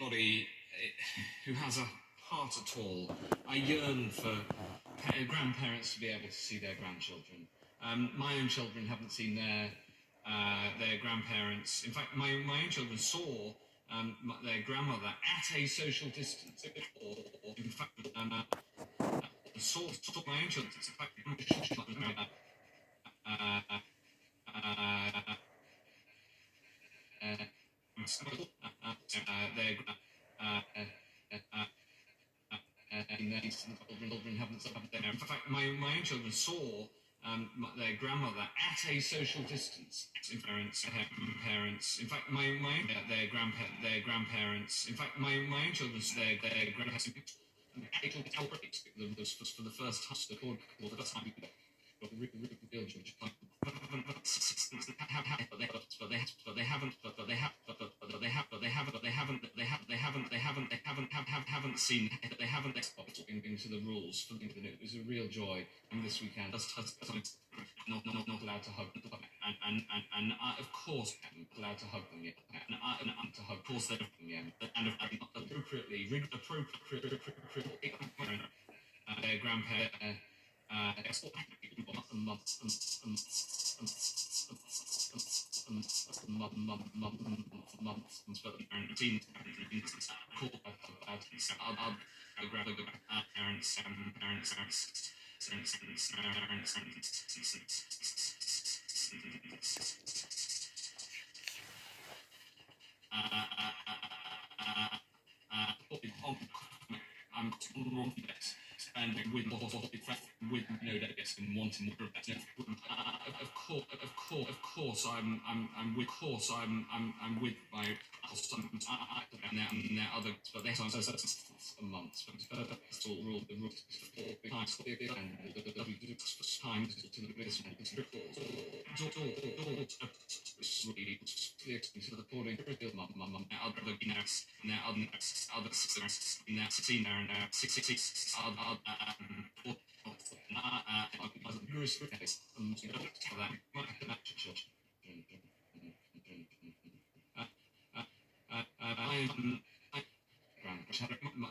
anybody eh, who has a heart at all, I yearn for grandparents to be able to see their grandchildren. Um, my own children haven't seen their uh, their grandparents. In fact, my, my own children saw um, their grandmother at a social distance. Or, or in fact, um, uh, saw, saw my own children. In fact, uh, uh, uh, uh, their uh, uh, children haven't. In fact, my, my own children saw um, their grandmother at a social distance. Parents, parents. In fact, my my their grandpa their grandparents. In fact, my my own children's their their grandparents. It'll celebrate them for the first time. The first time but they haven't, but they haven't, but they have, but they have, but they haven't, but they haven't, they have, they haven't, they haven't, they haven't, have, have, haven't seen, they haven't exported into the rules for the internet. It was a real joy. And this weekend, just not, not, not allowed to hug and and and, and I, of course, I'm allowed to hug them yet, and I, and I'm to hug, of course, they're yeah, and appropriately, appropriately, appropriately, uh, their grandparents. Uh, months but the team called. I grab a gun. parents parents parents I'm wrong and with with no delegates and wanting more of that. Uh, of course, of course, of course, I'm, I'm, I'm with, course, I'm, I'm, I'm with my and their, and their other, but they sometimes a month. But that's all rule the rules times and the times to the biggest really clear to the recording. My mum, other next, now other other now sixteen there and now six six six other um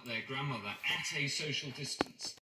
their grandmother at a social distance.